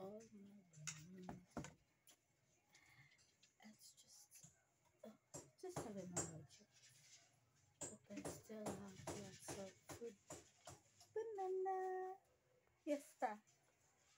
all my banana. It's just, oh, just having a watch. But I still have lots of food. Banana. Yes, sir.